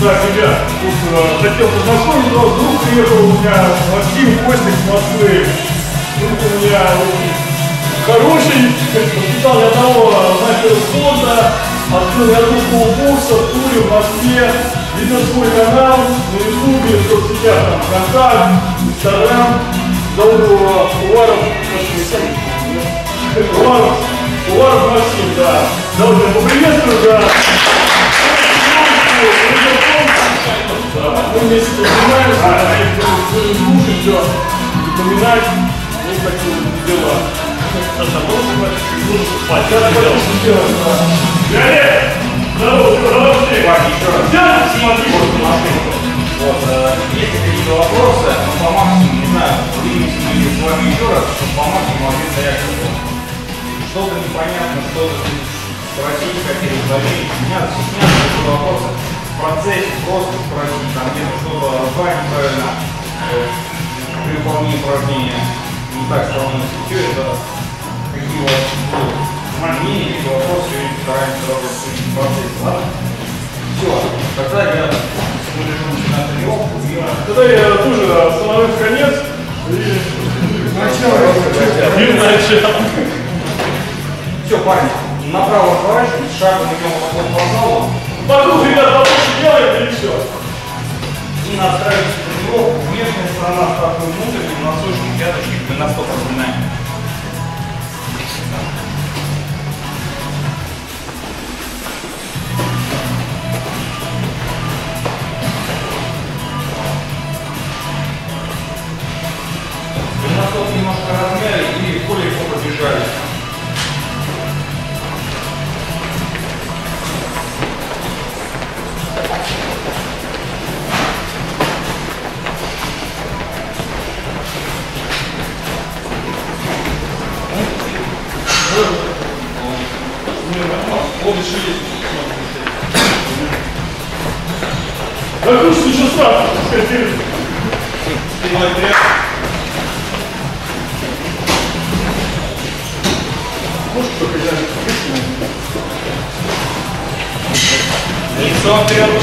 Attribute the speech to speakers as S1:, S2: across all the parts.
S1: Так, ребят, тут э, хотел познакомить вас. Друг приехал у меня Максим Костик с Москвы. Друг у меня очень хороший. Воспитал я одного мастера спорта. Открыл я группу бокса в в Москве. Видно свой канал на ютубе, в соцсетях, там, ВКонтакт, Инстаграм. Его Уваров. Уваров. Уваров Максим, да. Давайте поприветствую, да. Мы вместе занимаемся, а если будем слушать все, запоминать, ну, такие дела. Так хочу сделать, да. Гарри! Здорово, здорово,
S2: Ваня, еще раз.
S1: Я смотри, вот машину.
S2: Вот, есть какие-то вопросы, ну, по максимуму, не знаю, увидимся мы с вами еще раз, чтобы по максимуму ответ дать. Что-то непонятно, что-то спросить хотели, уточнить. Меня стесняться, вопросы процессе просто спросить, там где-то что-то руками неправильно э, при выполнении упражнения не так становится. Все это какие у вас будут мнения, какие вопросы, и стараемся обсудить в процессе, ладно? Все, тогда я решим на тренировку
S1: Тогда я тоже остановлюсь в конец. Начал.
S2: Все, парни, направо разворачивайтесь, шагом идем по залу
S1: Вокруг, ребят, побольше делаем и все.
S2: и настраиваемся на тренировку. Внешняя сторона стартовой внутренней, носочки, пяточки, голеностоп разминаем. Голеностоп немножко размяли и легко-легко побежали.
S1: Да скажи.
S2: Спиной вперед.
S1: Может, я
S2: Лицо вперед.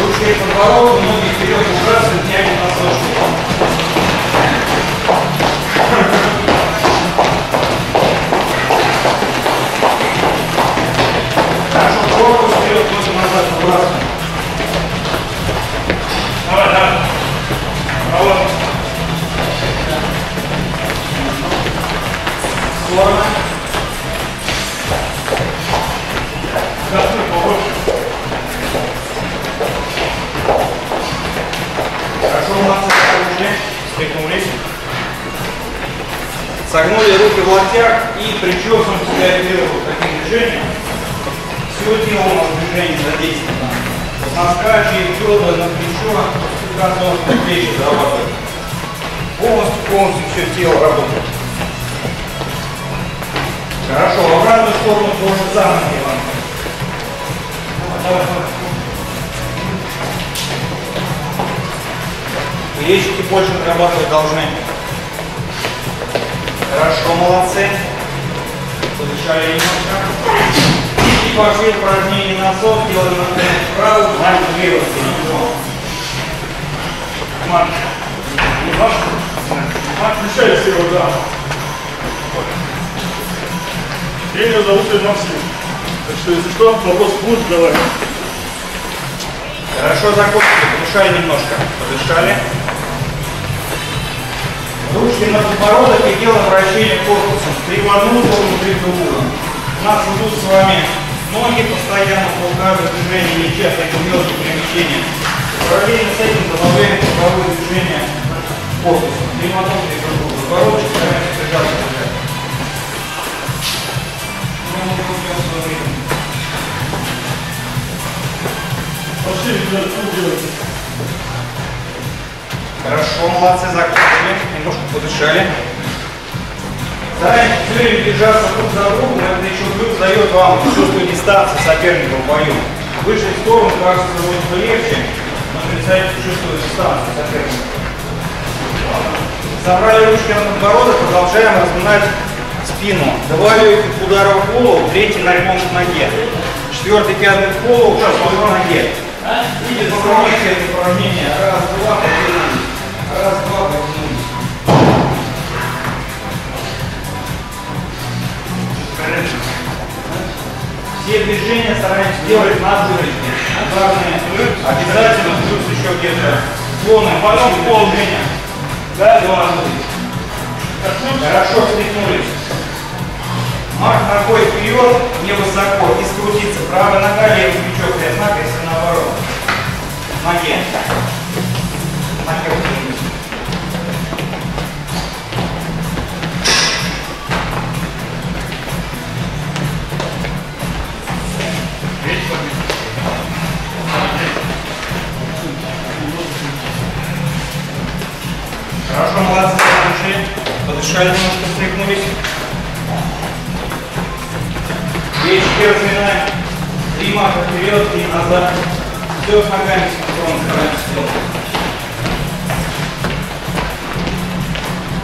S2: Ручки подбородок, ноги вперед, ужасно тянем носочки.
S1: Давай, давай. Вот.
S2: Сторона.
S1: Красный.
S2: Согнули руки в локтях и причесываем себя вверху таким движением. Тело у нас движение задействовано. Через бедра на плечо, разом плечи зарабатывают. Полностью, полностью все тело работает. Хорошо, в обратную сторону тоже. Давай, давай. Плечики больше нарабатывать должны. Хорошо, молодцы. Подышали немножко. И пошли упражнение носов, делаем вправо, маленько влево.
S1: Марк. Марк. Марк, включай его, да. Тренер зовут Максим. Так что, если что, вопрос будет, давай.
S2: Хорошо закончили, подышали немножко. Подышали. Ручки на подбородок и делаем вращение корпусом. Три в одну три в другую. У нас идут с вами ноги постоянно по каждому движению, не часто это мелкие перемещения. Параллельно с этим добавляем круговое движение одну, три в другую. Подбородочек стараемся прижаться к.
S1: Пошли, ребят, что делать?
S2: Хорошо, молодцы, закончили. Немножко подышали. Стараемся все время держаться друг за другом. Это еще плюс дает вам чувство дистанции соперника в бою. Выше в сторону кажется бы легче, но отрицаете чувство дистанции соперника. Собрали ручки на подбородок, продолжаем разминать спину. Два легких удара в голову, третий наклон к ноге. Четвертый, пятый в полу, сейчас по ноге. Видите, выполняйте это упражнение. Раз, два. Раз, два, Все движения стараемся делать на дырочке. Главное, обязательно плюс еще где-то склоны, потом в пол движения. Да, два. Хорошо встряхнулись. Мах ногой вперед, невысоко, и скрутиться. Правая нога, левый плечо крест, если наоборот. Ноге. Ноге Хорошо, молодцы, подышали. Подышали, немножко встряхнулись. Плечики разминаем. Три маха вперед, три назад. Все с ногами синхронно стараемся делать.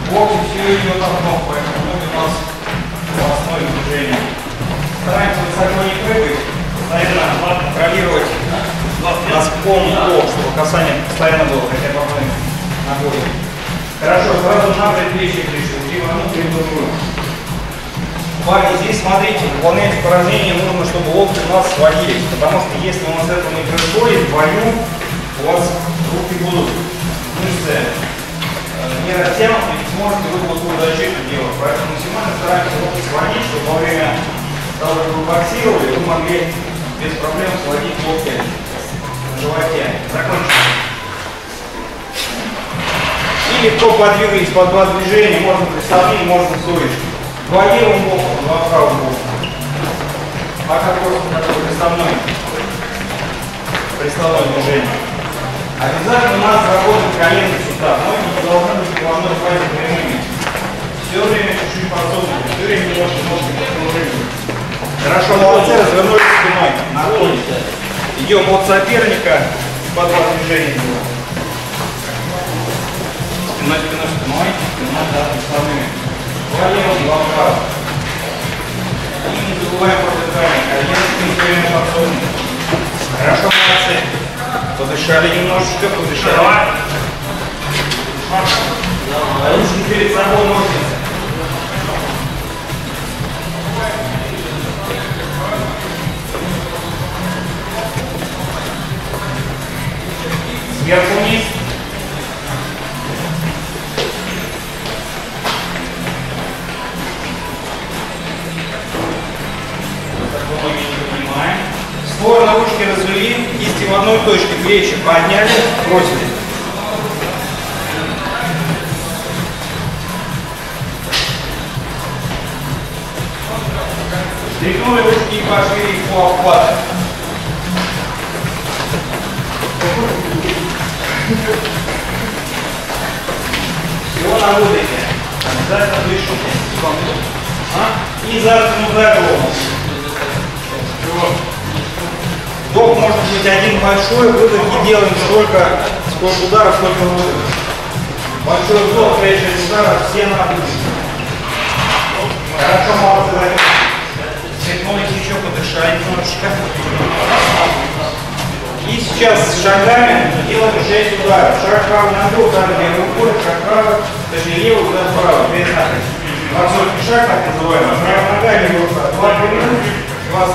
S2: Боксе все идет одно, поэтому ноги у нас в основе движения. Стараемся высоко не прыгать, постоянно контролировать полный пол, чтобы касание постоянно было хотя бы ногой. Хорошо, сразу на предплечье пришел, три в другую. Парни, здесь смотрите, выполнять упражнение нужно, чтобы локти у нас сводились, потому что если у нас этого не происходит, вдвоем у вас руки будут мышцы э, не растянуты, не сможете вы плохую защиту делать. Поэтому максимально стараемся локти сводить, чтобы во время того, как вы боксировали, вы могли без проблем сводить локти на животе. Закончим. И легко подвигались по два движения, можно приставные, можно стоечки. Два левым боком, два правым боком. А как просто такой приставной, приставное движение. Обязательно у нас работает коленный сустав. Ноги не должны быть головной фазе прямыми. Все время чуть-чуть подсунуты, все время немножко ножки подкружили. Хорошо, молодцы, развернулись спиной, находимся. Идем от соперника, по два движения делаем. Спиной, спиной, спиной, да, приставными. Два левых, два правых. И не забываем про дыхание. Коленки время подсунуты. Хорошо, молодцы. Подышали немножечко, подышали. Ручки перед собой ножницы. Подняли, бросили. Сколько ударов, сколько выдох. Большой вдох, следующий удар, все на. Хорошо, молодцы. Свернулись еще, подышали немножечко. И сейчас шагами делаем 6 ударов. Шаг правый на друг, удар левый рукой, шаг правый, точнее левый удар правый. Перед Разорный шаг, так называемый. Правая нога, левая рука. Два минут, два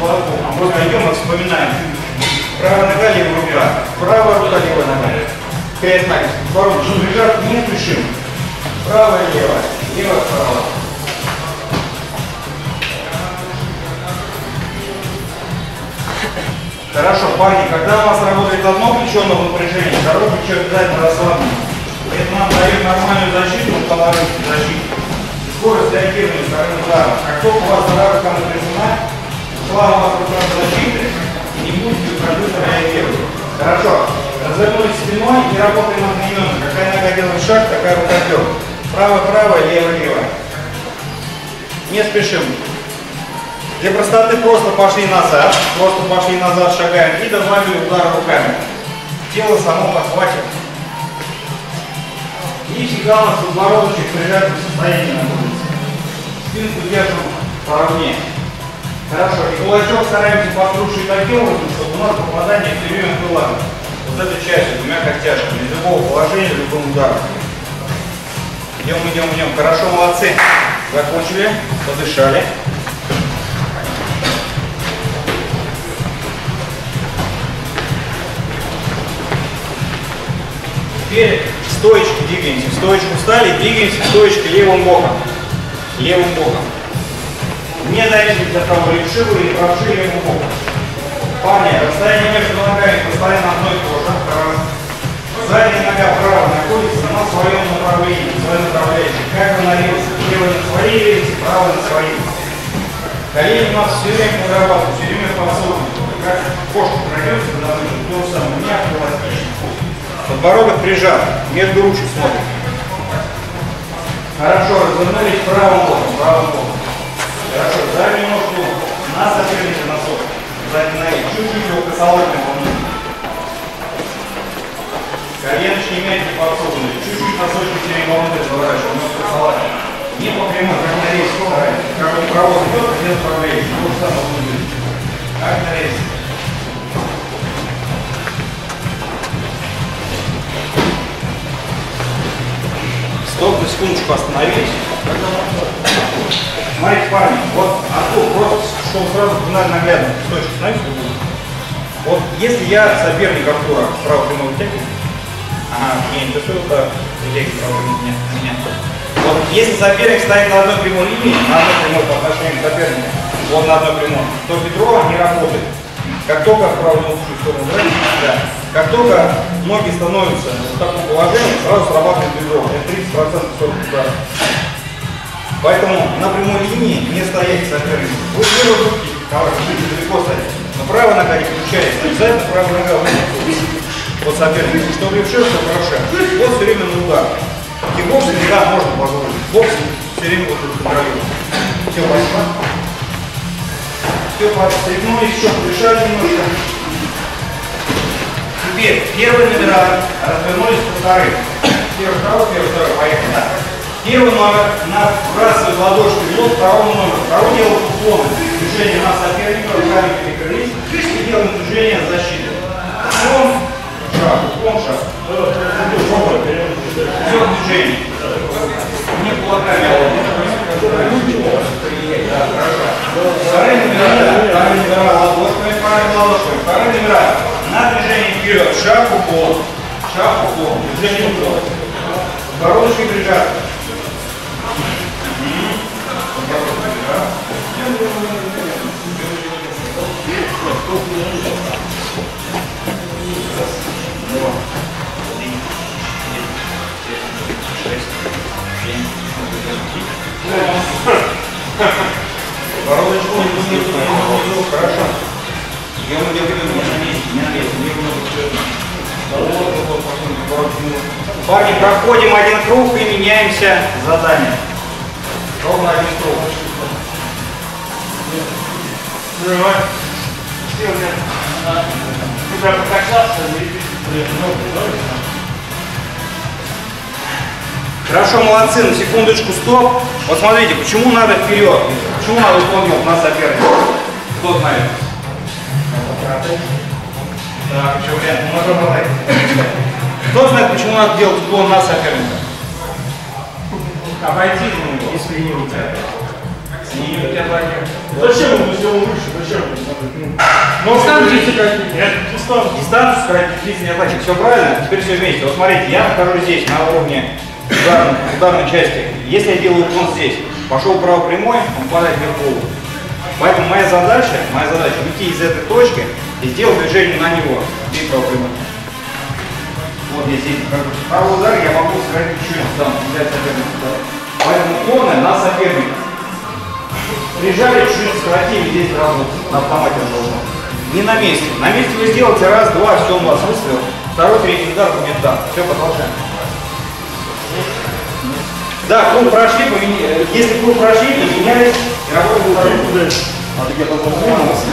S2: по одному. Просто идем и вспоминаем. Правая нога, левая рука. Правая рука, левая нога. Пять так. Ворот лежат, не спешим. Правая, левая. Левая, правая. Хорошо, парни, когда у нас работает одно плечо на напряжении, второе плечо обязательно расслаблено. Это нам дает нормальную защиту, положительную защиту. Скорость реагирования вторым ударом. Как только у вас рука напряжена, ушла у вас рука защиты, не будете продукта реагировать. Хорошо, развернулись спиной и работаем одновременно. Какая нога делает шаг, такая рука идет. Право-право, лево-лево. Не спешим. Для простоты просто пошли назад, просто пошли назад, шагаем и добавили удар руками. Тело само подхватит. И всегда у нас подбородочек в прижатом состоянии находится. Спинку держим поровнее. Хорошо, и кулачок стараемся подкручивать таким образом, чтобы у нас попадание все время было вот этой частью, двумя костяшками, из любого положения, любым ударом. Идем, идем, идем. Хорошо, молодцы. Закончили, подышали. Теперь стоечки двигаемся. В стоечку встали, двигаемся в стоечке левым боком. Левым боком. Не зависит от того, левши вы или правши левым боком. Парни, расстояние между ногами постоянно одно и то же. Раз. Задняя нога право находится на своем направлении, в своем направлении. Как вы на рельсе? Левая на своей рельсе, правая на своей. Колени у нас все время подрабатывают, все время подсогнуты. Как кошка пройдется, допустим, то же самое. У меня пластично. Подбородок прижат, между ручек смотрим. Хорошо, развернулись правым боком, правым боком. Хорошо, заднюю ножку на соперника носок. Задний ноги, чуть-чуть его косолапим внутрь. Коленочки мягкие подсогнуты, чуть-чуть носочки внутрь заворачиваем, нос косолапим. Не по прямой, как на стараемся. Как он провоз идет, не направляете, то же самое будет. Как на рейсе. Стоп, на секундочку остановились. Смотрите, парни, вот оттуда просто, чтобы сразу было наглядно, точки, знаете, вот если я соперник Артура, справа прямой вытягиваю, ага, не интересует, то вытягивает право меня, меня. Вот если соперник стоит на одной прямой линии, на одной прямой по отношению к сопернику, вот на одной прямой, то бедро не работает. Как только в правую сторону, да, как только ноги становятся в таком положении, сразу срабатывает бедро. Это 30% 40 ударов. Поэтому на прямой линии не стоять сопернику. Вы первые руки, товарищ, будете далеко стоять. Но правая нога не включается. Обязательно правая нога выходит от соперника. Чтобы левша, все хорошо. Вот все время на удар. Кикбоксинг, да, можно позволить. Боксинг все время вот тут контролирует. Все, пошло. Все, подстригнулись, еще прижали немножко. Теперь первые номера развернулись по вторым. Первый, второй, первый, второй, поехали. Первый номер набрасывает ладошки в лоб второму номеру. Второй делает уклон. Движение на соперника, руками перекрылись. И делаем движение защиты. Уклон, шаг, уклон, шаг. Все движение. Не кулаками. Вторые номера, вторые номера ладошками, правыми ладошками. Вторые номера на движение вперед. Шаг, уклон. Шаг, уклон. Движение уклон. Подбородочки прижаты. Подбородочку не внизу, хорошо. Я ему делаю не на месте, не на месте, не внизу. Парни, проходим один круг и меняемся задание. Ровно один круг. Хорошо, молодцы, на секундочку, стоп. Вот смотрите, почему надо вперед? Почему надо уклон на соперника? Кто знает? Так, еще вариант, можно брать. Кто знает, почему надо делать уклон на соперника? Обойти ну, если не. Не вытягивать.
S1: Зачем он сделал выше? Зачем?
S2: Ну,
S1: Дистанцию сократить. Нет, дистанцию.
S2: Дистанцию сократить длительный отлачек. Все правильно? Теперь все вместе. Вот смотрите, я нахожусь здесь, на уровне ударной, ударной части. Если я делаю уклон здесь, пошел право прямой, он падает вверх голову. Поэтому моя задача, моя задача уйти из этой точки и сделать движение на него. И право прямой. Вот я здесь нахожусь. Правый удар я могу сократить взять соперника. Поэтому уклоны на соперника. Прижали, чуть-чуть сократили, здесь сразу на автомате должно. Не на месте. На месте вы сделаете раз, два, все, он вас выстрелил. Второй, третий удар да. Все, продолжаем. Да, круг прошли, помени- если круг прошли, поменялись, и работаем второй. Где-то задумался?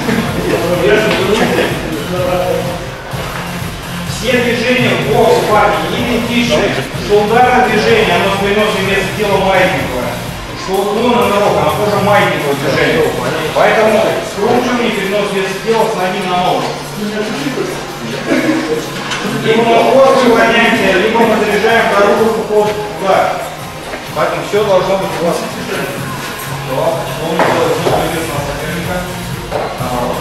S2: Все движения боксе, парни, идентичны. Что ударное движение, оно с переносом вместо тела маятниковое. Что уклон и ног, она тоже маятниковое движение. Поэтому скручивание перенос вес тела с ноги на ногу. Либо мы просто выгоняемся, либо мы заряжаем руку под удар. Поэтому все должно быть у вас. Полностью снова идет на соперника.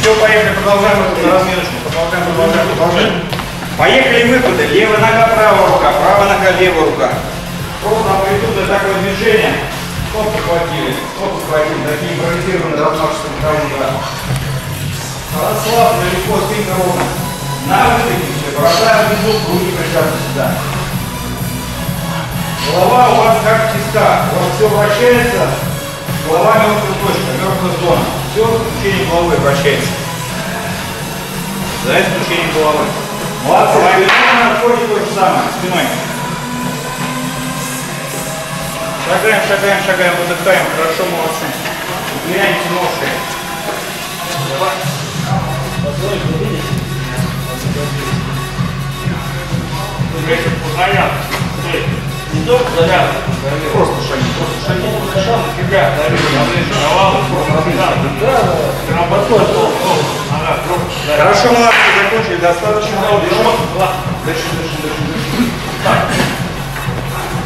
S2: Все, поехали, продолжаем разминочку. Продолжаем, продолжаем, продолжаем. Поехали выпады. Левая нога, правая рука, правая нога, левая рука. Просто амплитудное такое движение. Стоп захватили, стоп захватили. Такие импровизированные размашистые раунда. Расслабленно, легко, спинка ровно. На выдохе все. Борода внизу, руки прижаты сюда. Голова у вас как тиска. У вас все вращается. Голова мертвая точка, мертвая зона. Все включение головы вращается. За исключением головы. Молодцы. Спиной отходите то же самое. Спиной. Шагаем, шагаем, шагаем, выдыхаем. Хорошо, молодцы. Уверяемся ножкой.
S1: Не только заряд,
S2: Просто шаги, просто шаги.
S1: шаг фига,
S2: Хорошо, молодцы, закончили. Достаточно. Дышим, дышим, дышим, дышим.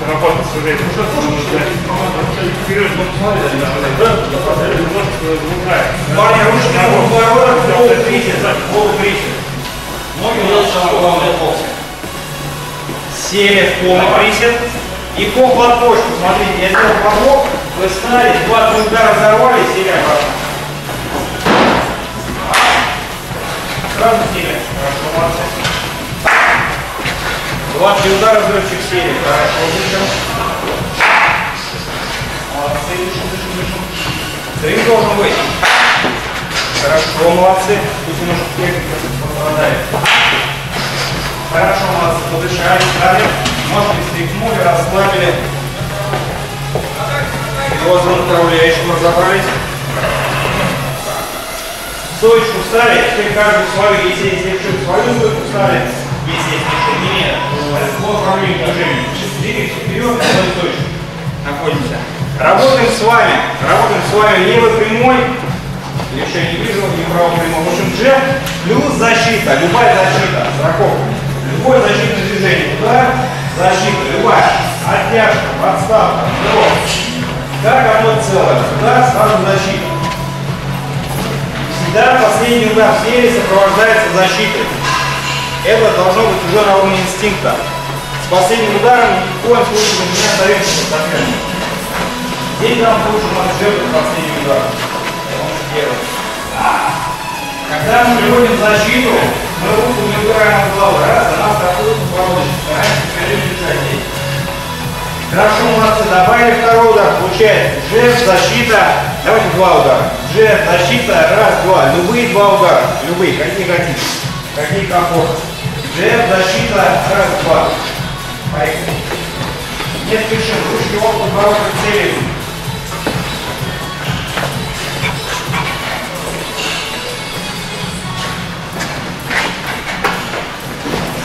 S1: Работать все время. Вперед,
S2: Парни, ручки на подбородок, полуприсед, полуприсед. Ноги у нас главное ползают. Сели в полный присед. И под почку. Смотрите, я сделал подлог, вы встали, два-три удара взорвали, обратно. Сразу сели. Хорошо, молодцы. Два-три удара взрывчик сели. Хорошо, дышим. Молодцы, дышим, дышим, дышим. Стрим должен быть. Хорошо, молодцы. Пусть немножко техника пострадает. Хорошо, молодцы, подышали, встали. Ножки стряхнули, расслабили. Его зону управляющего разобрались. Стоечку встали, теперь каждый свою, если есть решил свою стойку встали, если есть решил не нет, по направлению движения. Двигаемся вперед, свою точку. Находимся. Работаем с вами. Работаем с вами левой прямой. Левша не вижу, не правой прямой. В общем, джеб плюс защита. Любая защита. Страховка. Любое защитное движение. Туда защита. Любая. Оттяжка, подставка, дров. Как одно целое. Сюда сразу защита. Всегда последний удар в теле сопровождается защитой. Это должно быть уже на уровне инстинкта. С последним ударом ни в коем случае не остаетесь под соперником. Здесь нам лучше нас жертвовать последний удар. Когда мы приводим защиту, мы руку не убираем от головы. Раз, она страхует проводочку. Стараемся держать здесь. Хорошо, молодцы. Добавили второй удар. Получается джеб, защита. Давайте два удара. Джеб, защита. Раз, два. Любые два удара. Любые. Какие хотите. Какие комфортны. Джеб, защита. Раз, два. Поехали. Не спешим. Ручки от подбородка целью.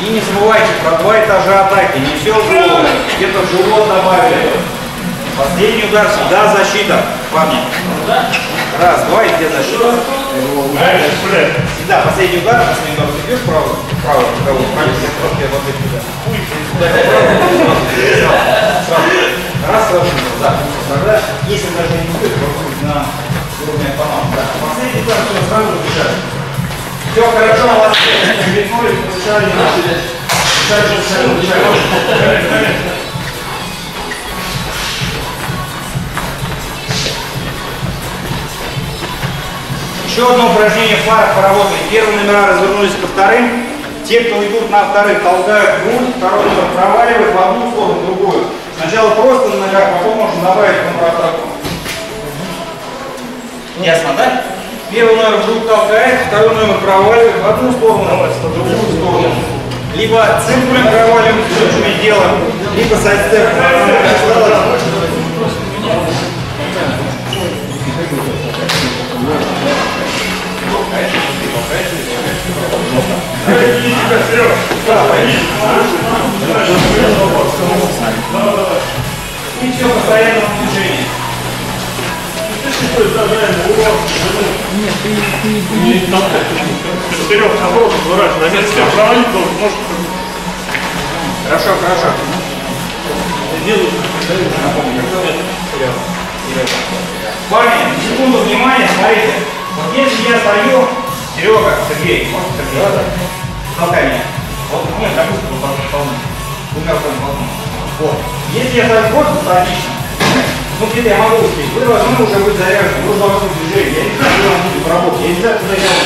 S2: И не забывайте про два этажа атаки. Не все голову. Где-то живот добавили. Последний удар всегда защита. Парни. Раз, два и где защита? Всегда последний удар, последний удар идешь вправо, вправо, вправо, вправо, просто я в ответ туда. Раз, сразу, да. Тогда, если даже не будет, то на уровне команды. Да. Последний удар, все, сразу убежали. Все хорошо, молодцы. Дальше. Еще одно упражнение в парах поработали. Первые номера развернулись ко вторым. Те, кто идут на вторых, толкают грудь, второй номер проваливают в одну сторону, в другую. Сначала просто на ногах, потом можно добавить контратаку. Ясно, да? Первый номер вдруг толкает, второй номер проваливает в одну сторону, в другую сторону. Либо циркулем проваливаем, ключами делаем, либо сайдстеп. Ничего постоянного движения. И все постоянно в движении.
S1: Вперед, наоборот, выражай на месте. Провалить должен, может,
S2: Хорошо, хорошо. Парни, секунду внимания, смотрите. Вот если я стою, Серега, Сергей, может Сергей? Толкай меня. Вот, нет, допустим, вот так, вполне. Двумя руками полно. Вот. Если я стою просто статично, ну где-то я могу успеть, вы должны уже быть заряжены, вы должны быть в движении. Я не знаю, что вам будет работать, я не знаю, куда я вам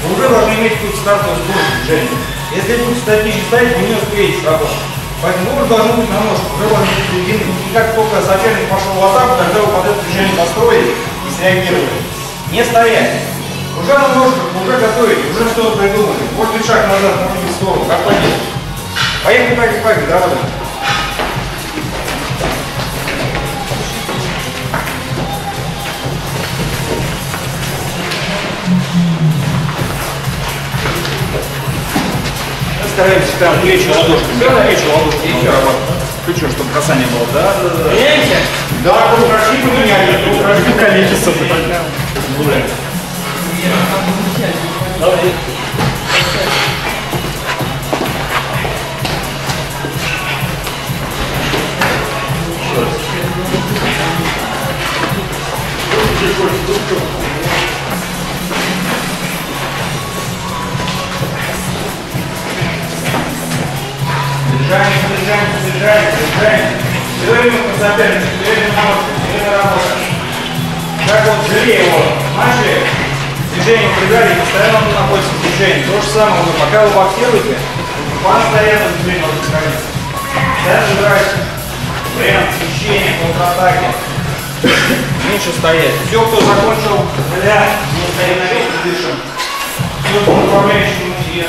S2: Вы уже должны иметь какую-то стартовую скорость движения. Если будете статично стоять, вы не успеете сработать. Поэтому вы должны быть на ножках, вы должны быть длинны. И как только соперник пошел в атаку, тогда вы под это движение построили и среагировали. Не стоять. Уже на ножках, уже готовили, уже что-то придумали. Быть шаг назад, быть в сторону. Как пойдет. Поехали, поехали, поехали, доработаем. Стараемся прям плечи ладошками. Плечи ладошками. Работаем. Ключом, чтобы касание было. Да, да, прошли, поменяли. Прошли.
S1: количество.
S2: Держаемся, держаемся, держаемся, держаемся. Все время по сопернику, все время на ножках, все время работа. Как вот живее его начали, движение прибрали, и постоянно он находится в движении. То же самое, вы пока вы боксируете, постоянно движение должно сохраниться. Постоянно играть время смещения, контратаки. Меньше стоять. Все, кто закончил, бля, не стоит на месте, дышим. Все, кто направляющий, и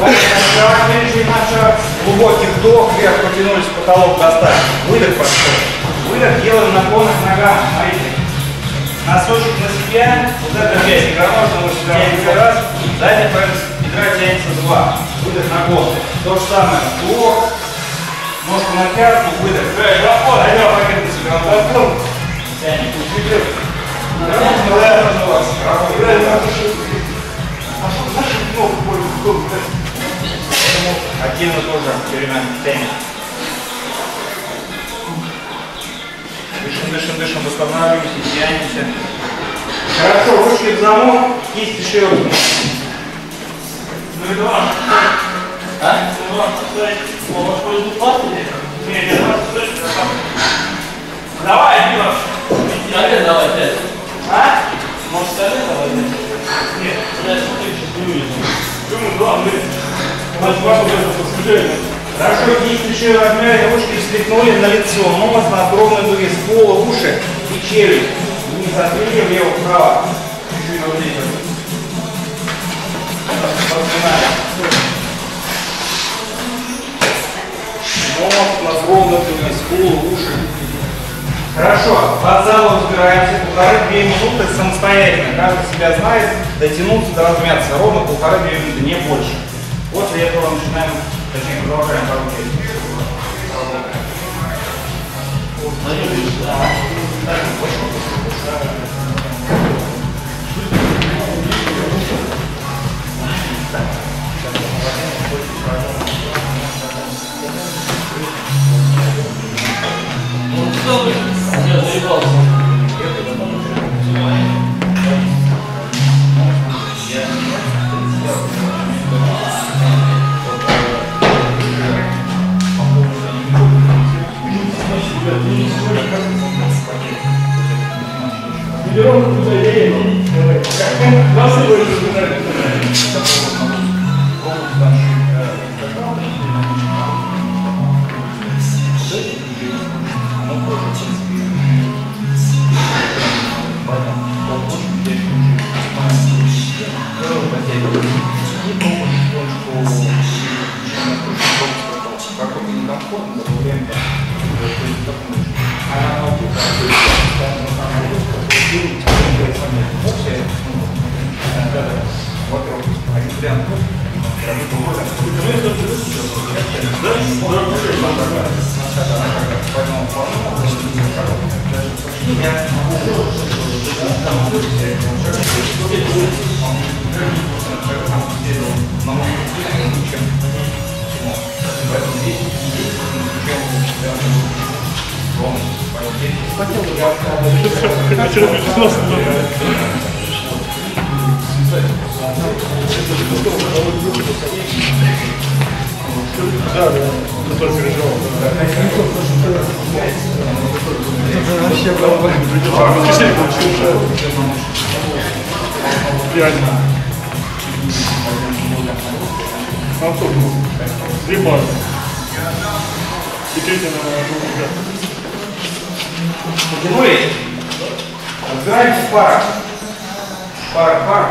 S2: Шаг, меньше на шаг. Глубокий вдох, вверх потянулись, потолок достали. Выдох пошел. Выдох делаем наклон к ногам. Смотрите. Носочек на себя. Вот эта часть икроножная мышца тянется раз. Задняя поверхность бедра тянется два. Выдох наклон. То же самое. Вдох. Ножку на пятку, выдох. Дойдем, поверхность икроножная. Тянем. Икроножная у вас. Поэтому активно тоже все время тянем. Дышим, дышим, дышим, восстанавливаемся, тянемся. Хорошо, ручки в замок, кисти широко.
S1: Ну и два.
S2: А?
S1: Ну, два, поставить. О, ваш пойдет платный? Нет, я два, поставить. Давай, Дима.
S3: Столе давай пять.
S2: А?
S3: Может столе давай пять?
S1: Нет,
S3: Я не
S1: думаю, два, мы. У нас два.
S2: Хорошо, широко размяли, ручки встряхнули на лицо, нос на огромной дуге, с пола, уши и челюсть. Вниз отвели, влево, вправо. Чуть-чуть вот здесь. Разминали. Нос на огромной дуге, с пола, уши. Хорошо, под залу разбираемся, полторы-две минуты самостоятельно. Каждый себя знает, дотянуться до размяться. Ровно полторы-две минуты, не больше. После этого начинаем, точнее продолжаем работать.
S3: Я заебался.
S1: Тренировка туда едем. Нас его не разбирали.
S2: Какой-то некомфортно, в
S1: Да, да, я тоже переживал. Вообще было Воскресенье получилось. Реально. Автобус. Три пары. И третья на ребят.
S2: Потянулись? Разбираемся в парах. Пара, пара.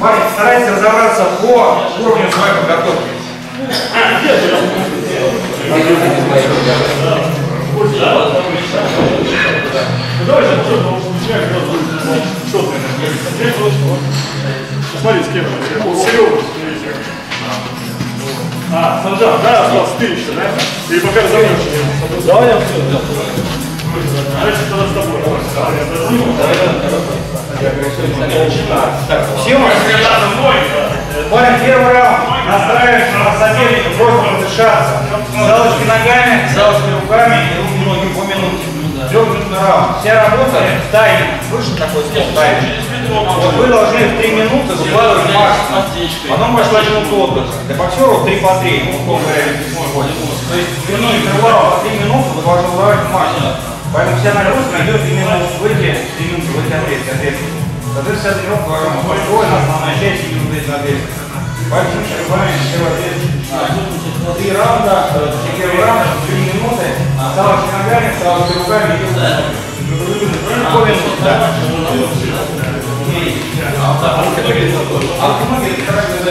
S2: Парень, старайтесь разобраться по уровню своей подготовки.
S1: Ну. Смотри, с кем? Вот Серега. А, Санжар, да, Слав, ты еще, да? И пока разобьешь. Давай я все. Тобой.
S2: Все мы Парень, первый раунд. Настраиваемся на соперника, просто подышаться. Залочки ногами, залочки руками и руки ноги по минуте. Трехминутный раунд. Вся работа тайминг. Слышно такой слово тайминг? Вот вы должны в 3 минуты выкладывать максимум. Потом пошла минута отдыха. Для боксеров 3 по 3, ну, условно говоря, То есть длину интервала по 3 минуты вы должны выкладывать максимум. Поэтому вся нагрузка идет именно в эти 3 минуты, в эти отрезки, отрезки. Соответственно, вся тренировка построена, основная часть именно в эти отрезки. Поэтому отрезок. Три раунда, э, первый раунд, 3 минуты, салочки ногами, салочки руками и по минуте, да. Автомобиль, как за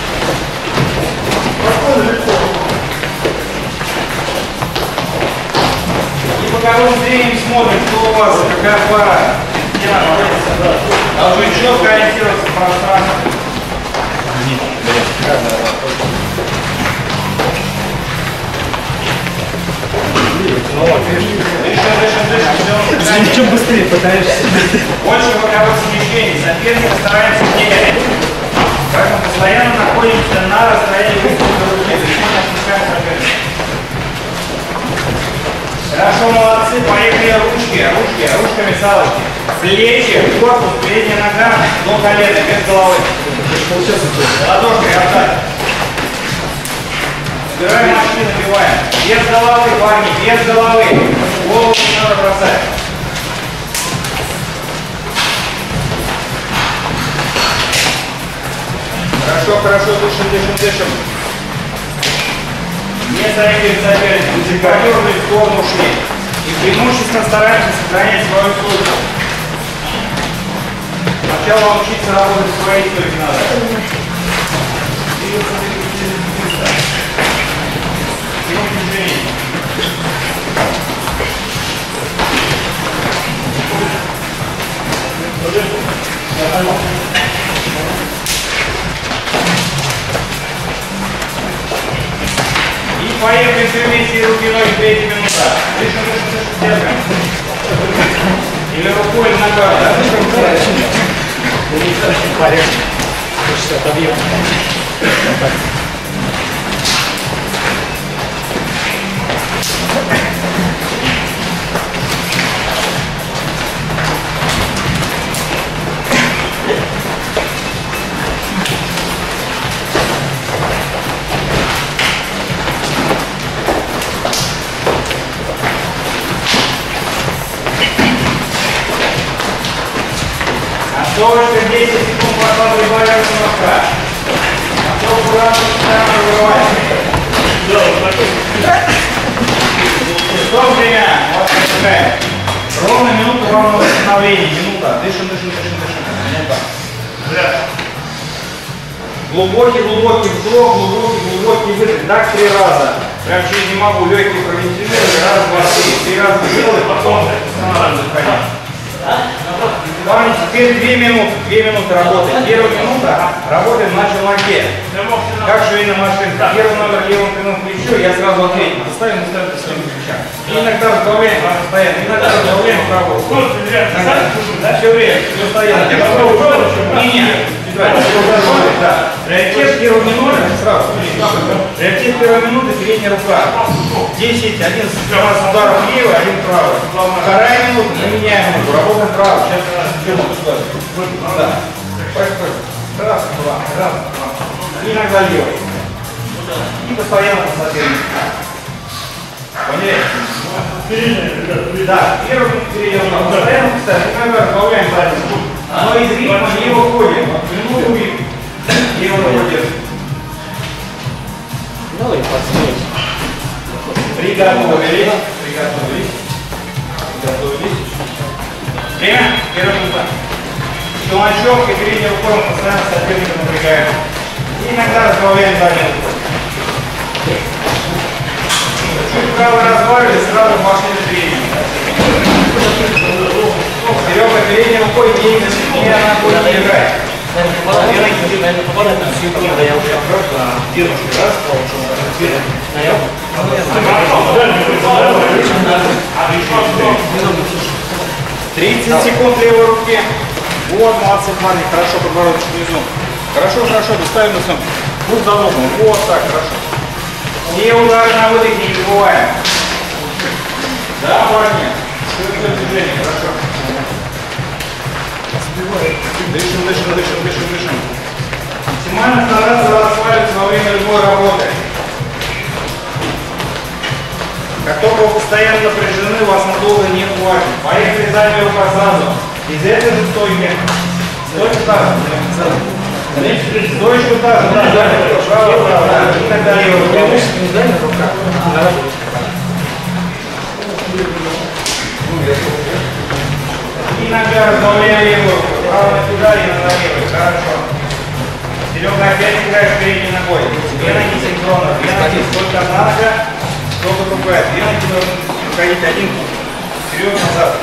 S2: боковым зрением смотрим, что у вас, какая пара. Должны четко ориентироваться в пространстве. Дышим.
S4: Чем быстрее пытаешься.
S2: Больше боковых смещений. Соперника стараемся не терять. Поэтому постоянно находимся на расстоянии выстрела руки. Зачем отпускаем соперника? Хорошо, молодцы. Поехали ручки, ручки, ручками салочки. Плечи, корпус, передняя нога, до колена, без головы. Ладошкой отдать. Убираем мочки, набиваем. Без головы, парни, без головы. Голову не надо бросать. Хорошо, хорошо, дышим, дышим, дышим. Не заигрываем соперника, подернули в сторону ушли. И преимущественно стараемся сохранять свою стойку. Сначала учиться работать своей стойке надо. Двигаться, двигаться, поехали все вместе руки ноги третья минута. Дышим, дышим, дышим, держим. Или рукой, или ногой. Да, дышим, дышим. Осталось Стоп, время. Вот такая. Ровно минута вам на восстановление. Минута. Дышим, дышим, дышим, дышим. Минута. Глубокий, глубокий вдох, глубокий, глубокий выдох. Так три раза. Прям через не могу легкие провентилировать. Раз, два, три. Три раза сделай, потом останавливаем дыхание. Парни, теперь две минуты. Две минуты работаем. Первая минута работаем на челноке. Как швейная машинка. Первый номер левым в плечо, я сразу ответил. Поставим, ставим на своим плечам. И иногда разбавляем постоянно, иногда разбавляем правую. Все время, все постоянно. Не, не. Да. Приоритет первой минуты, сразу, приоритет первой минуты передняя рука. 10, 11 раз ударов левый, один правый. Вторая минута, мы меняем ногу, работаем право. Сейчас мы сюда? Да. Раз, два, раз, два. Иногда левый. И постоянно по сопернику. Поняли? Да, первый перейдем на постоянно, кстати, иногда разбавляем задницу. Но из ритма не выходим. Минуту ритм. Не выходим.
S3: Давай посмотрим.
S2: Приготовились. Приготовились. Приготовились. Время. Первая минута. Челночок и передний рукой постоянно соперника напрягаем. И иногда разбавляем заднюю руку. Чуть право разбавили, сразу пошли на переднюю. Серега передней рукой не она будет не играть.
S3: Наверное, попадает. На.
S2: 30 секунд левой руки. Вот, молодцы, парни, хорошо, подбородочек внизу. Хорошо, хорошо, доставим носом. Пусть за ногу. Вот так, хорошо. Все удары на выдохе не забываем. Да, парни. Все движение, хорошо. Дышим, дышим, дышим, дышим, дышим. Максимально стараться расслабиться во время любой работы. Как только вы постоянно напряжены, вас надолго не хватит. Поехали задняя рука сразу. Из этой же стойки. Стойка та же. Стоечку та же. Да, да, право, право. Да. И тогда левая рука. И нога левую руку. Право на сюда, левую на левую. Хорошо. Серега, опять играешь передней ногой. Две ноги синхронно. Две ноги. Сколько одна нога, сколько другая. Должны ходить один путь. Вперед, назад.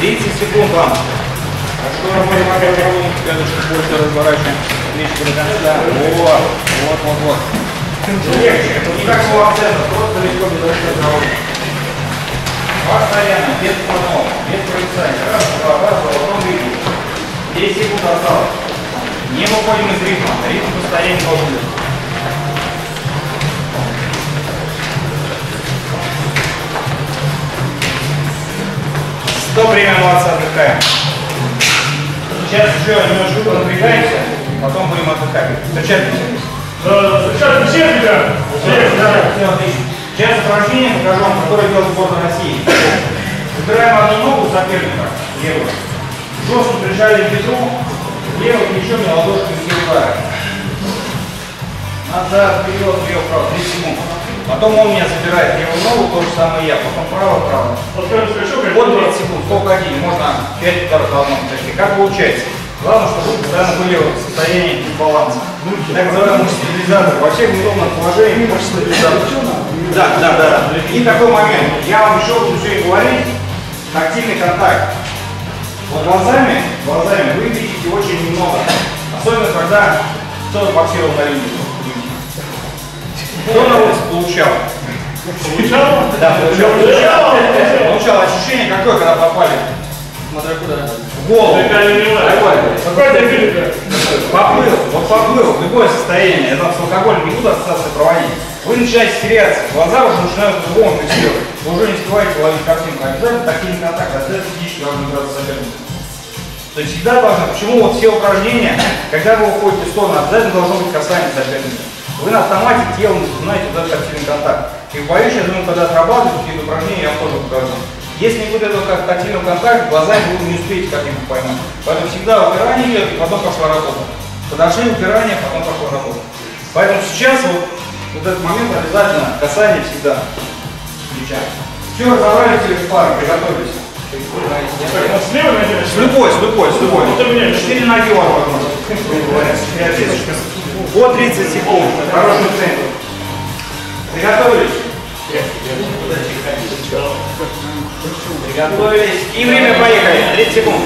S2: 30 секунд вам. Хорошо работаем, опять пробуем. Дедушку больше разворачиваем. Плечико до конца. Вот, вот, вот, вот. Легче. Это не как у акцента, просто легко без работы. Постоянно, без остановок, без провисания. Раз, два, раз, два, потом двигай. 10 секунд осталось. Не выходим из ритма. Ритм постоянно должен быть. Стоп, время молодца, отдыхаем. Сейчас еще немножко напрягаемся, потом будем отдыхать. Встречайтесь.
S1: Сейчас все, ребят. Все,
S2: Да, все отлично. Сейчас упражнение покажу вам, которое делает сборная России. Выбираем одну ногу соперника, левую. Жестко прижали к бедру, левым плечом и ладошкой все удары. Назад, вперед, вперед, вправо, 3 секунды. Потом он меня забирает левую ногу, то же самое я, потом право, право.
S1: Вот скажу, скажу, как
S2: Вот 30 секунд, сколько один, можно 5 ударов за одном точке. Как получается? Главное, чтобы вы постоянно были в состоянии баланса. Так называемая стабилизация. Во всех удобных положениях мышц стабилизация. Да, да, да. И такой момент. Я вам еще буду все и говорить. Тактильный контакт. Вот глазами, глазами вы видите очень немного. Особенно, когда кто-то боксировал на ринге. Кто на улице получал?
S1: Получал?
S2: Да, получал. Получал ощущение какое, когда попали
S3: Смотря куда.
S2: в голову.
S1: Не. Какой фильм?
S2: Поплыл, вот поплыл, любое состояние, я там с алкоголем не буду ассоциации проводить. Вы начинаете теряться, глаза уже начинают по-другому фиксировать. Вы уже не успеваете ловить картинку. Обязательно тактильный контакт, обязательно физически должны играть соперника. То есть всегда должно, почему вот все упражнения, когда вы уходите в сторону, обязательно должно быть касание соперника. Вы на автомате телом знаете вот этот тактильный контакт. И в бою, я думаю, когда отрабатываете какие-то упражнения, я вам тоже покажу. Если не будет этого как тактильного контакта, глазами вы не успеете картинку поймать. Поэтому всегда упирание идет, и потом пошла работа. Подошли упирание, потом пошла работа. Поэтому сейчас вот, вот этот момент обязательно касание всегда плеча. Все, разобрались через пару, приготовились.
S1: Слева надеюсь?
S2: С любой, с любой, с Четыре ноги у вас возможно. По 30 секунд. Хороший темп. Приготовились? Приготовились. И время поехали. 30 секунд.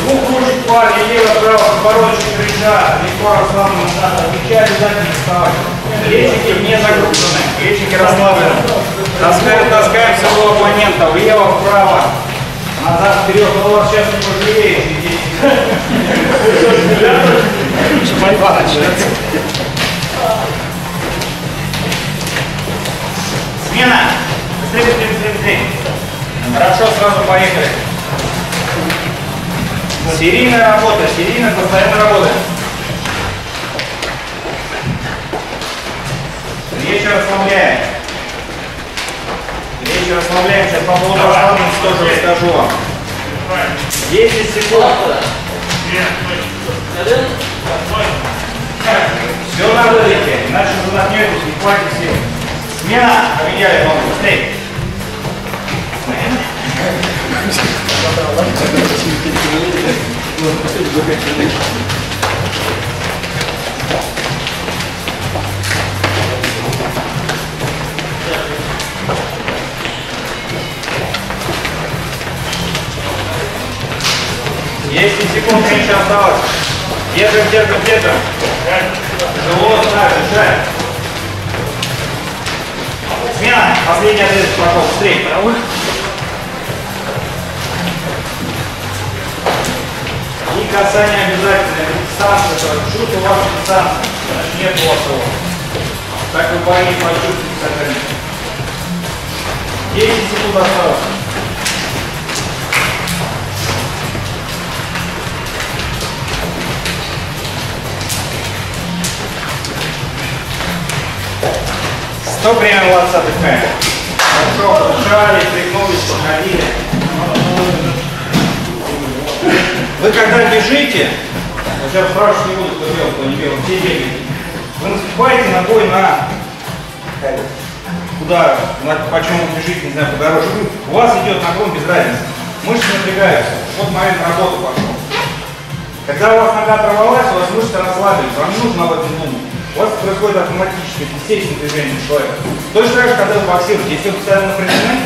S2: Двух ручек парни, лево-право, подбородочек крыша, легко расслабленно надо. Плечи обязательно вставать. Плечики не загружены, плечики расслаблены. Таскаем, таскаем своего оппонента влево, вправо. Назад, вперед, у вас сейчас не пожалеет. Борьба. Смена. Быстрее, быстрее, быстрее, быстрее. Хорошо, сразу поехали. Серийная работа, серийная постоянная работа. Плечи расслабляем. Плечи расслабляем. Сейчас по поводу тоже расскажу вам. 10 секунд. Все на выдохе, иначе задохнетесь, не хватит сил. Смена, поменяли ногу, быстрее. Десять секунд меньше осталось. Держим, держим, держим. Тяжело, да, дышать. Смена. Последний отрезок пошел. Быстрее. И касание обязательно. Дистанция. Чувство вашей дистанции. Нет его. Как вы парень почувствуете соперника. 10 секунд осталось. Стоп, время молодца, отдыхаем. Хорошо, подышали, пригнулись, походили. Вы когда бежите, сейчас спрашивать не буду, кто делал, кто не делал, все бегают. Вы наступаете ногой на куда, на, почем вы бежите, не знаю, по дороже. У вас идет наклон без разницы. Мышцы напрягаются. Вот момент работы пошел. Когда у вас нога оторвалась, у вас мышцы расслабились, вам не нужно об этом думать. У вас происходит автоматическое, естественное движение человека. Точно так же, когда вы боксируете, если вы постоянно напряжены,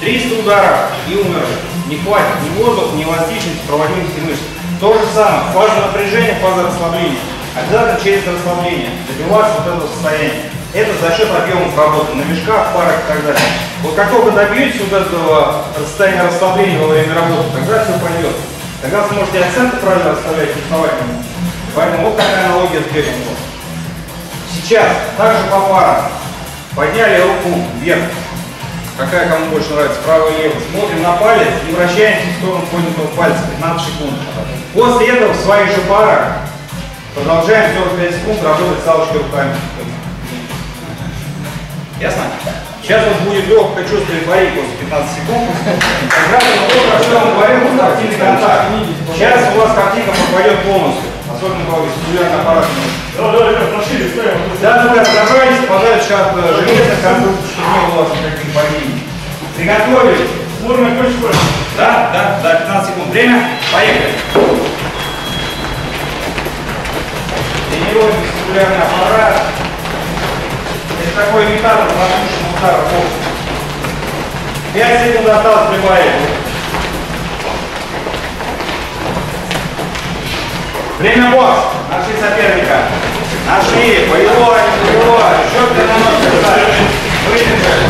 S2: 300 ударов и умерли. Не хватит ни воздуха, ни эластичности, проводимости мышц. То же самое, фаза напряжения, фаза расслабления. Обязательно через расслабление добиваться вот этого состояния. Это за счет объемов работы на мешках, парах и так далее. Вот как только добьетесь вот этого состояния расслабления во время работы, тогда все пойдет. Тогда сможете акценты правильно расставлять, основательно. Поэтому вот такая аналогия с бегом. Сейчас, также по парам. Подняли руку вверх. Какая кому больше нравится, право или лево. Смотрим на палец и вращаемся в сторону поднятого пальца 15 секунд. После этого в своих же парах продолжаем 45 секунд работать с алочкой руками. Ясно? Сейчас вот будет легкое чувство эйфории после 15 секунд. Как раз то, про что говорил, вот картинный контакт. Сейчас у вас картинка попадет полностью. Особенно kalau вестибулярный аппарат.
S1: Да, да, ребят, пошли, ставим.
S2: Да, разобрались, подальше от э, железных конструкций, чтобы не было никаких падений. Приготовились.
S1: Сборная кончилась.
S2: Да, да, да, 15 секунд. Время. Поехали. Тренируем вестибулярный аппарат. Это такой имитатор воздушного удара в бокс. 5 секунд осталось прибавить. Время бокс. Нашли соперника. Нашли. Боевой, боевой. Счет для наносит. Выдержали.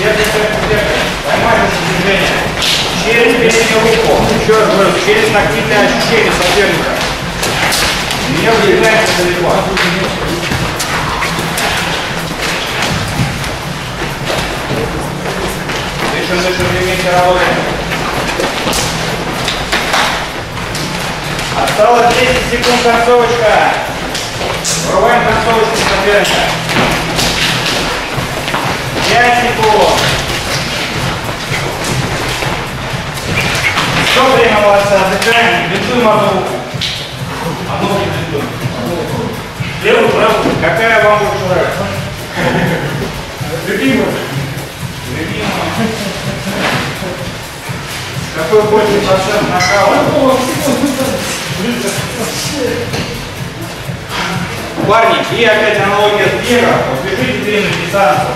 S2: Держите, держите. Поймали движение. Через переднюю руку. Еще раз говорю, через тактильное ощущение соперника. Не убегаемся далеко. Дышим, дышим, вместе работаем. Осталось 10 секунд концовочка. Врываем концовочку соперника. 5 секунд. Что время молодца? Отдыхаем. Бинтуем одну руку. Одну руку бинтуем.
S1: Левую, правую.
S2: Какая вам больше нравится?
S1: Любимую.
S2: Любимая. Какой больше процент накала? Парни, и опять аналогия с бегом. Вот бежите длинную дистанцию.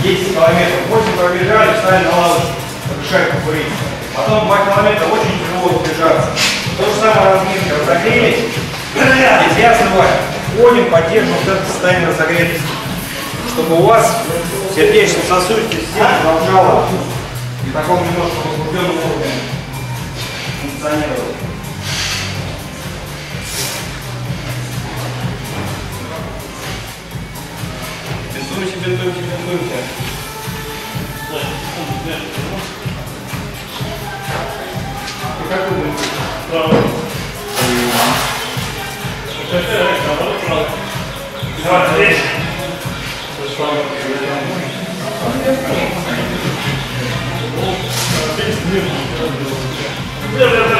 S2: 10 километров. 8 пробежали, встали на лавочку. Подышать, покурить. Потом 2 километра очень тяжело убежаться. То же самое разминка. Разогрелись. Ясно бывает. Ходим, поддерживаем вот это состояние разогретости. Чтобы у вас сердечно-сосудистая система продолжала в таком немножко возбужденном уровне функционировать. Бинтуйте, бинтуйте, бинтуйте.
S1: И какую будем? Правую. Какая разница, наоборот, правую. Два, здесь. То же самое. Здесь длинно. Да, да, да.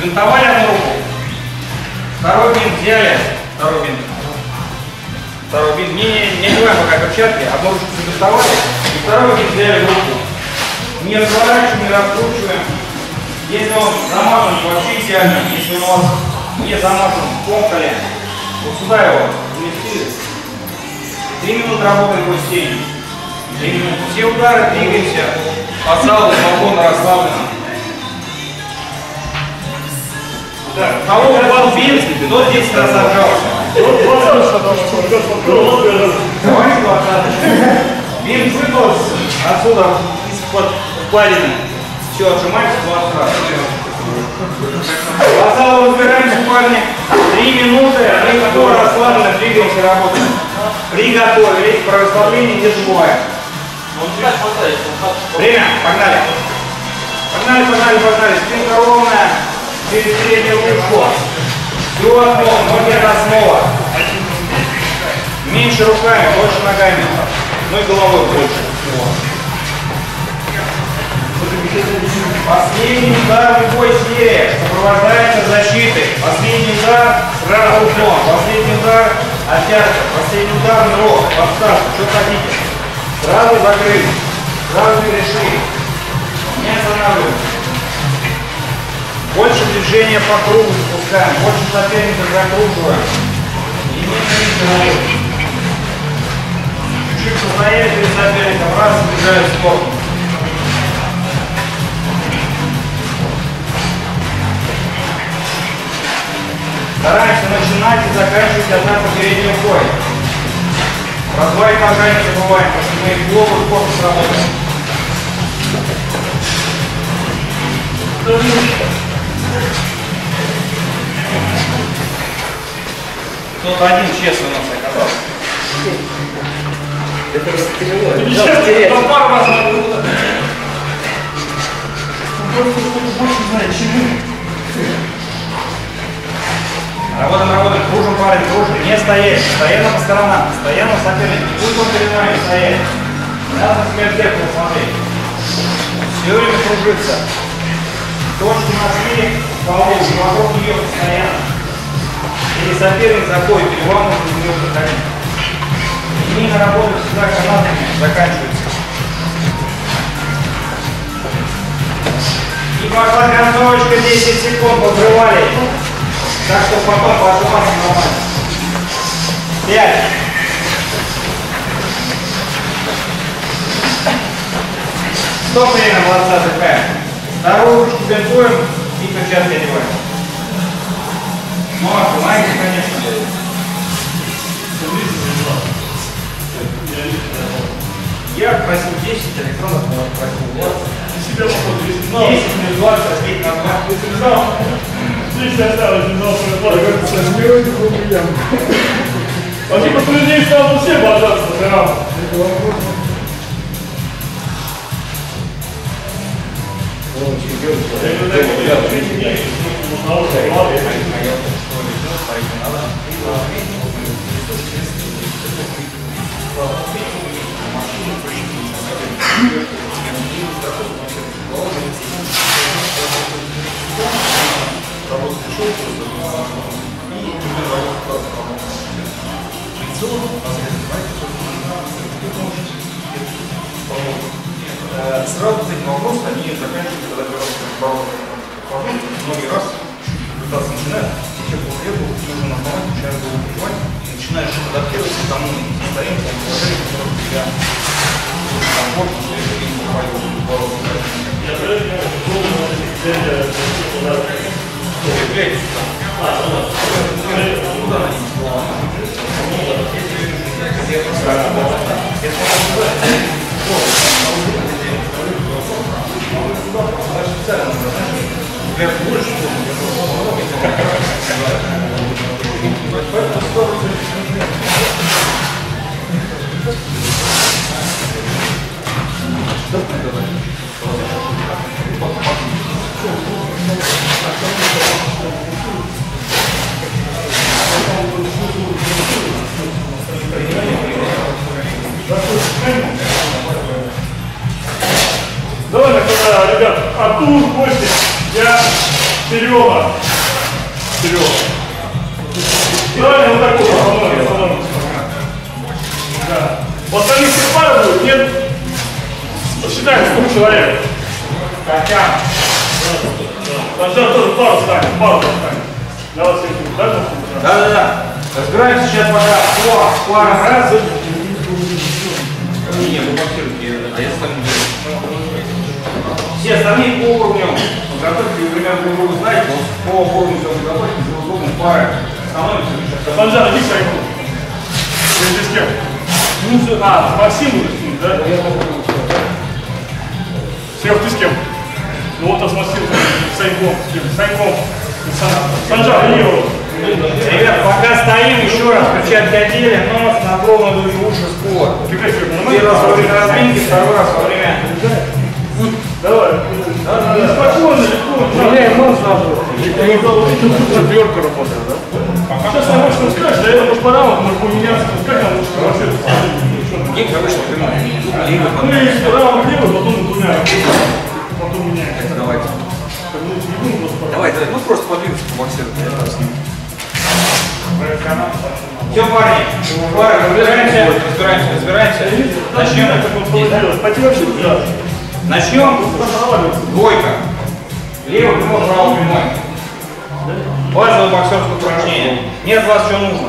S2: Забинтовали одну руку. Второй бинт взяли. Второй бинт. Второй бинт. Не, не, не одеваем пока перчатки. Одну ручку забинтовали. И второй бинт взяли в руку. Не разворачиваем, не раскручиваем. Если он замазан, вообще идеально. Если он у вас не замазан, комкали, вот сюда его уместили. Три минуты работаем по стене. Три минуты. Все удары двигаемся по залу, свободно, расслабленно. Так, кого упал бинт, тот 10 раз отжался.
S1: Вот, вот, вот, вот, вот, вот.
S2: Давайте 20. Бинт выпал отсюда из-под впадины. Все, отжимаемся 20 раз. Глаза разбираемся, парни. Три минуты, легко, расслабленно, двигаемся, работаем. Приготовились, про расслабление не забываем. Время, погнали. Погнали, погнали, погнали. Спинка ровная, через Всю основу, ноги основа. Меньше руками, больше ногами. Ну и головой больше. Последний удар любой серии сопровождается защитой. Последний удар сразу уклон. Последний удар оттяжка. Последний удар нырок. Подставка. Что хотите. Сразу закрыть. Сразу решили. Не останавливаем. Больше движения по кругу спускаем. Больше соперника закруживаем. И не переживаем. Чуть-чуть постояли перед соперником. Раз, сбежали в сторону. Стараемся начинать и заканчивать одна по передней рукой. Про два этажа не забываем, потому что мы их глобус корпус работаем. Кто-то один честно у нас оказался.
S3: Это просто тяжело. Жалко терять.
S1: там пару раз надо было. Кто-то больше знает, чем мы.
S2: Работаем, работаем, кружим парень, кружим. Не стоять, постоянно по сторонам, постоянно соперник. Не будь он перед нами стоять. Надо на себя в зеркало смотреть. Все время кружиться. Точку нашли, голову, вокруг нее постоянно. Или соперник заходит, или вам нужно из него проходить. Линейная работа всегда канатами заканчивается. И пошла концовочка 10 секунд, подрывали. Так что потом пожиматься нормально. Пять. Стоп время, молодца, отдыхаем. Вторую ручку бинтуем и перчатки одеваем. Ну, отжимаемся, конечно. Я просил 10 электронов, но просил 20.
S1: Себя знал.
S2: 10 плюс 20 разбить на 2.
S1: Если знал. Здесь осталось, не что я плачу. А типа по людей стало все базаться, прям. Я говорю, дай мне, я жить не Сразу с этим вопросом
S2: они заканчиваются, когда первый раз много раз, результат начинает, этого нужно на автомате начинаешь голову поднимать, и начинаешь адаптироваться к тому состоянию, тому положению, которое у тебя комфортно, что это не буквально
S1: Я правильно должен теперь
S2: Укрепляйте сюда. Куда
S1: Артур, Костя, я, Серега. Серега. Давай вот так вот, по-моему, по-моему. Да. В остальных все пары будет, нет? Посчитаем, сколько человек.
S2: Хотя,
S1: Сначала тоже пару станет, пару станет. Для вас всех, да? Костя?
S2: Да-да-да. Разбираемся сейчас пока по парам раз. Не, Все остальные по уровню подготовки, вы примерно друг друга знаете, по уровню все подготовки, за удобно пары становимся сейчас.
S1: Санжар, иди шагу. Ты здесь с кем? Ну, все, а, с Максимом уже с ним, да? Серег, ты с кем? Ну вот, а с Максимом, с Саньком, с кем? Саньком. Санжар, иди его.
S2: Ребят, пока стоим, еще раз, перчатки одели, нос, наклонно дули уши с пола.
S1: Фига себе,
S2: Первый раз во время разминки, второй раз во время
S1: Давай. Не спокойно, легко.
S3: Я ему сразу.
S1: Четверка работает, да? Сейчас я может скажешь, да это может пора, вот, может поменяться, как нам лучше работает?
S2: Гик обычно прямой.
S1: Ну и справа влево, потом двумя, потом меняем.
S2: Давайте.
S1: Просто пора.
S4: Давай, давай, ну просто подвинуться побоксировать, я там с ним.
S2: Все, парни, пары, разбираемся, разбираемся, разбираемся. Начнем.
S1: Начнем. Пойти вообще туда.
S2: Начнем. Двойка. Левый прямой, правый прямой. Базовое боксерское упражнение. Мне от вас что нужно?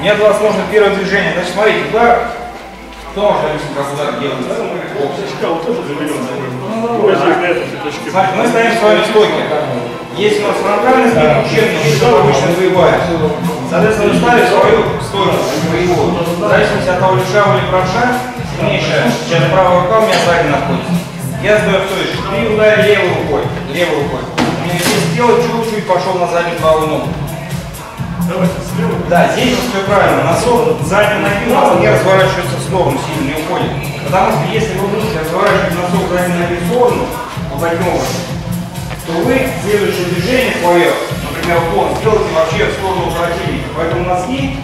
S2: Мне от вас нужно первое движение. Значит, смотрите, удар. Кто может объяснить, как удар делать? Смотрите, мы стоим в своей стойке. Есть у нас фронтальный спин, ущербный, что обычно боевая. Соответственно, мы ставим свою стойку боевую. В зависимости от того, левша или правша, сильнейшая. Сейчас правая рука у меня сзади находится. Я сдаю в стойку. Три удара левой рукой. Левой рукой. У меня здесь тело чуть-чуть пошел на заднюю правую ногу.
S1: Давайте слева.
S2: Да, здесь все правильно. Носок задней ноги не разворачивается в сторону, сильно не уходит. Потому что если вы будете разворачивать носок задней ноги в сторону, образом, то вы следующее движение свое, например, клон, сделаете вообще в сторону противника. Поэтому носки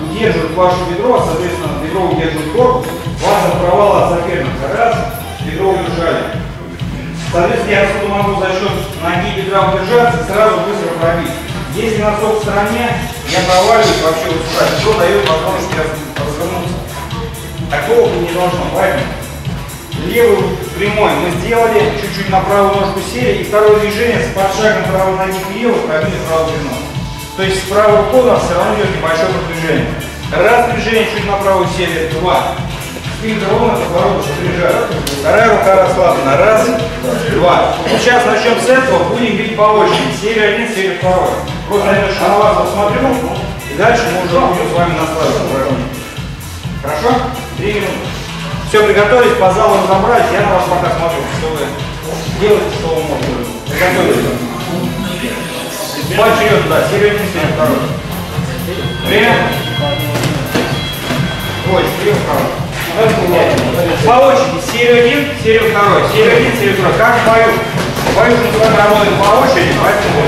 S2: удерживают ваше бедро, соответственно, бедро удерживает корпус, вас провала от соперника. Раз, бедро удержали. Соответственно, я отсюда могу за счет ноги бедра удержаться сразу быстро пробить. Если носок в стороне, я проваливаюсь вообще вот сюда. Бедро дает возможность развернуться. Такого не должно, поэтому левый прямой мы сделали, чуть-чуть на правую ножку сели, и второе движение с подшагом правой ноги к левой, пробили правую длину. То есть с правой рукой у нас все равно идет небольшое продвижение. Раз движение чуть на правую сели, два. Спинка ровно, подбородок прижат. Вторая рука расслаблена. Раз, два. Сейчас начнем с этого, будем бить по очереди. Серия один, серия второй. Просто я немножко на вас посмотрю, и дальше мы уже будем с вами наслаждаться. Хорошо? Три минуты. Все, приготовились, по залу разобрались. Я на вас пока смотрю, что вы делаете, что вы можете. Приготовились. Поочередно, да, серия один, серия второй. Время. Ой, серия второй. По очереди, серия один, серия второй. Серия один, серия второй. Как в бою. Бою мы с вами работаем по очереди, поэтому...